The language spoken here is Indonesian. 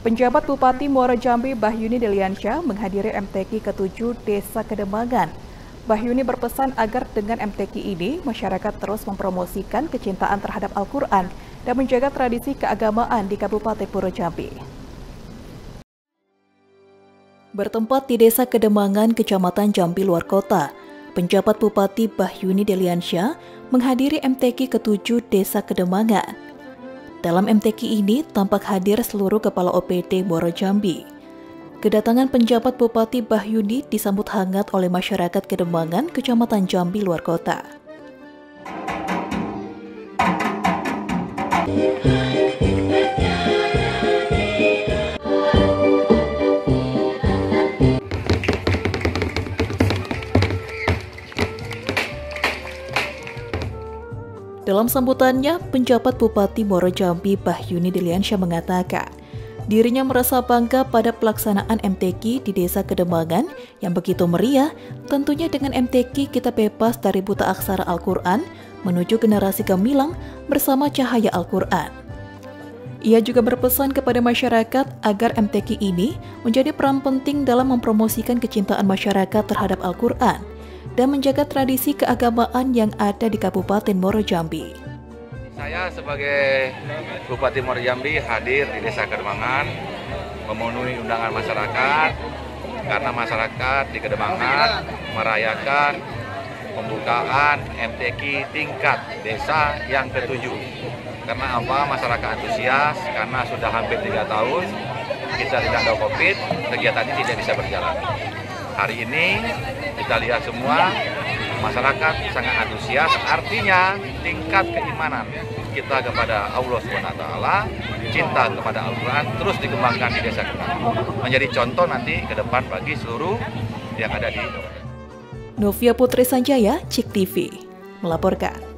Penjabat Bupati Muara Jambi Bahyuni Deliansyah menghadiri MTQ ke-7 Desa Kedemangan. Bahyuni berpesan agar dengan MTQ ini masyarakat terus mempromosikan kecintaan terhadap Al-Quran dan menjaga tradisi keagamaan di Kabupaten Muara Jambi. Bertempat di Desa Kedemangan, Kecamatan Jambi luar kota, penjabat Bupati Bahyuni Deliansyah menghadiri MTQ ke-7 Desa Kedemangan. Dalam MTQ ini tampak hadir seluruh kepala OPD Muara Jambi. Kedatangan penjabat Bupati Bahyudi disambut hangat oleh masyarakat Kedemangan, Kecamatan Jambi luar kota. Dalam sambutannya, penjabat Bupati Muaro Jambi Bahyuni Diliansyah mengatakan, dirinya merasa bangga pada pelaksanaan MTQ di Desa Kedemangan yang begitu meriah. Tentunya dengan MTQ kita bebas dari buta aksara Al-Quran menuju generasi gemilang bersama cahaya Al-Quran. Ia juga berpesan kepada masyarakat agar MTQ ini menjadi peran penting dalam mempromosikan kecintaan masyarakat terhadap Al-Quran dan menjaga tradisi keagamaan yang ada di Kabupaten Muaro Jambi. Saya sebagai Bupati Muaro Jambi hadir di Desa Kedemangan memenuhi undangan masyarakat karena masyarakat di Kedemangan merayakan pembukaan MTQ tingkat desa yang ketujuh. Karena apa? Masyarakat antusias karena sudah hampir tiga tahun kita tidak ada COVID, kegiatan ini tidak bisa berjalan. Hari ini kita lihat semua masyarakat sangat antusias, artinya tingkat keimanan kita kepada Allah SWT, cinta kepada Al-Quran terus dikembangkan di desa kita. Menjadi contoh nanti ke depan bagi seluruh yang ada di Novia Putri Sanjaya, Cik TV, melaporkan.